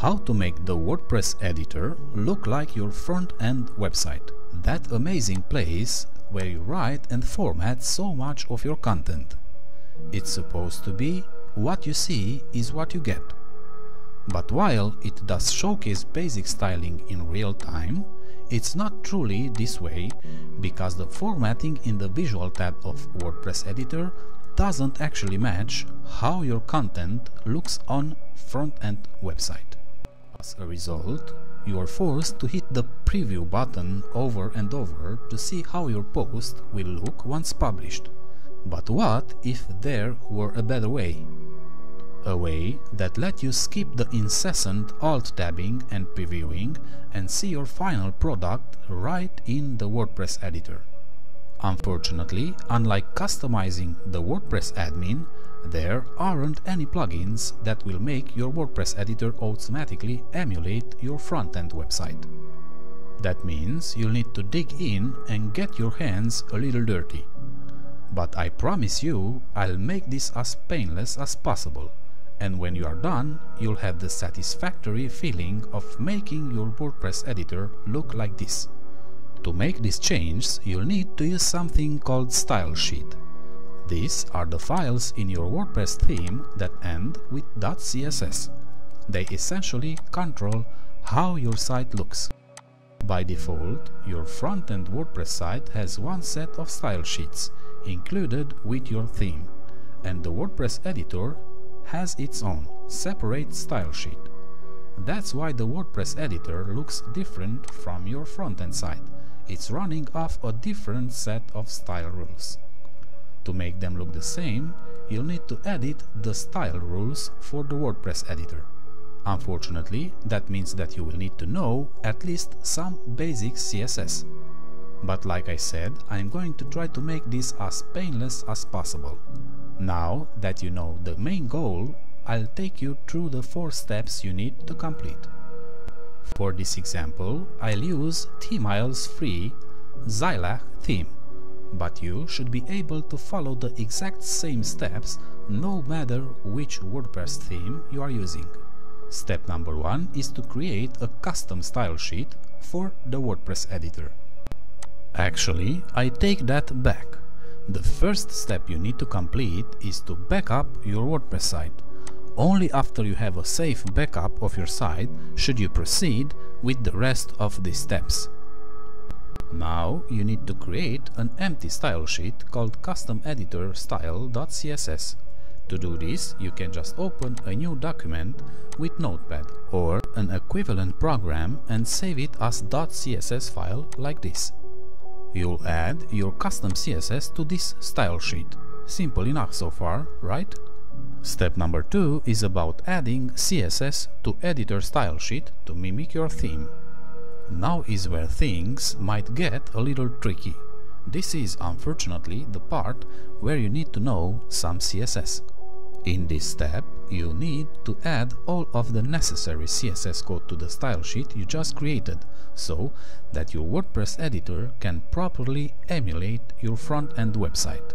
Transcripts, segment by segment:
How to make the WordPress editor look like your front-end website. That amazing place where you write and format so much of your content. It's supposed to be what you see is what you get. But while it does showcase basic styling in real time, it's not truly this way because the formatting in the Visual tab of WordPress editor doesn't actually match how your content looks on front-end website. As a result, you are forced to hit the preview button over and over to see how your post will look once published. But what if there were a better way? a way that let you skip the incessant alt-tabbing and previewing and see your final product right in the WordPress editor. Unfortunately, unlike customizing the WordPress admin, there aren't any plugins that will make your WordPress editor automatically emulate your front-end website. That means you'll need to dig in and get your hands a little dirty. But I promise you, I'll make this as painless as possible and when you are done, you'll have the satisfactory feeling of making your WordPress editor look like this. To make these changes, you'll need to use something called Style Sheet. These are the files in your WordPress theme that end with .css. They essentially control how your site looks. By default, your front-end WordPress site has one set of style sheets included with your theme, and the WordPress editor has its own separate style sheet. That's why the WordPress editor looks different from your front-end site. It's running off a different set of style rules. To make them look the same, you'll need to edit the style rules for the WordPress editor. Unfortunately, that means that you will need to know at least some basic CSS. But like I said, I'm going to try to make this as painless as possible. Now that you know the main goal, I'll take you through the four steps you need to complete. For this example, I'll use ThemeIsle's free Xylac theme, but you should be able to follow the exact same steps no matter which WordPress theme you are using. Step number one is to create a custom style sheet for the WordPress editor. Actually, I take that back. The first step you need to complete is to backup your WordPress site. Only after you have a safe backup of your site should you proceed with the rest of these steps. Now you need to create an empty style sheet called custom editor style.css. To do this, you can just open a new document with Notepad or an equivalent program and save it as .css file like this. You'll add your custom CSS to this style sheet. Simple enough so far, right? Step number 2 is about adding CSS to editor style sheet to mimic your theme. Now is where things might get a little tricky. This is unfortunately the part where you need to know some CSS. In this step, you need to add all of the necessary CSS code to the style sheet you just created, so that your WordPress editor can properly emulate your front-end website.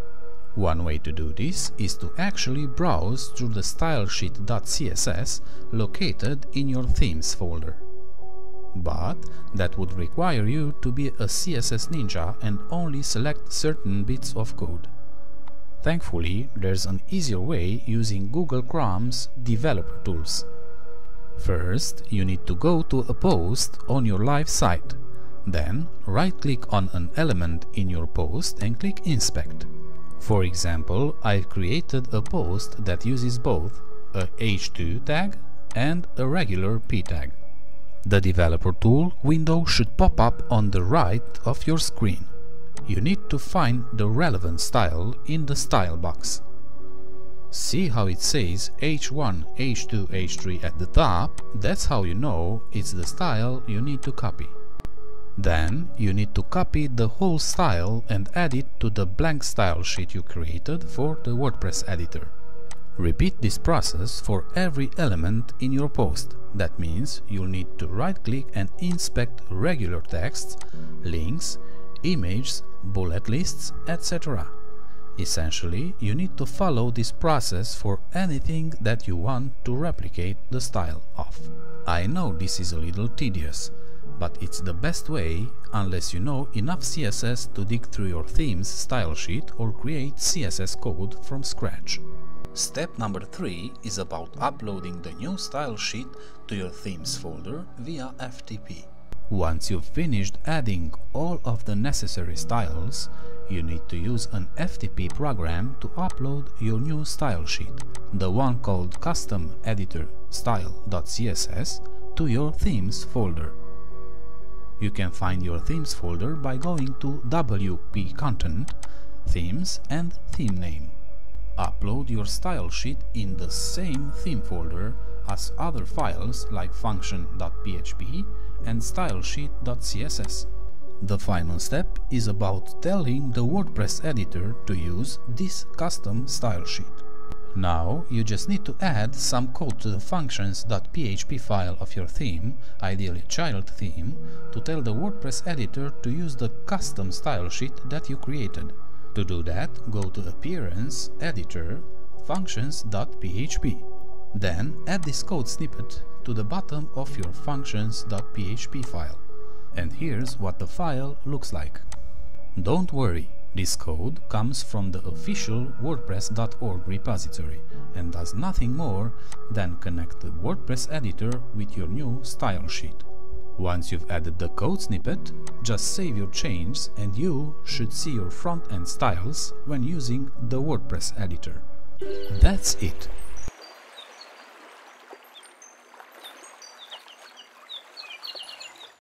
One way to do this is to actually browse through the stylesheet.css located in your themes folder. But that would require you to be a CSS ninja and only select certain bits of code. Thankfully, there's an easier way using Google Chrome's developer tools. First, you need to go to a post on your live site. Then, right-click on an element in your post and click Inspect. For example, I've created a post that uses both a h2 tag and a regular p tag. The developer tool window should pop up on the right of your screen you need to find the relevant style in the style box. See how it says H1, H2, H3 at the top? That's how you know it's the style you need to copy. Then you need to copy the whole style and add it to the blank style sheet you created for the WordPress editor. Repeat this process for every element in your post. That means you'll need to right click and inspect regular texts, links, images, bullet lists, etc. Essentially, you need to follow this process for anything that you want to replicate the style of. I know this is a little tedious, but it's the best way unless you know enough CSS to dig through your theme's style sheet or create CSS code from scratch. Step number 3 is about uploading the new style sheet to your themes folder via FTP. Once you've finished adding all of the necessary styles, you need to use an FTP program to upload your new style sheet, the one called custom editor style.css, to your themes folder. You can find your themes folder by going to WP content, themes and theme name. Upload your style sheet in the same theme folder as other files like function.php and stylesheet.css. The final step is about telling the WordPress editor to use this custom style sheet. Now you just need to add some code to the functions.php file of your theme, ideally child theme, to tell the WordPress editor to use the custom style sheet that you created. To do that, go to Appearance, Editor, Functions.php. Then add this code snippet to the bottom of your functions.php file. And here's what the file looks like. Don't worry, this code comes from the official WordPress.org repository and does nothing more than connect the WordPress editor with your new style sheet. Once you've added the code snippet, just save your changes and you should see your front-end styles when using the WordPress editor. That's it.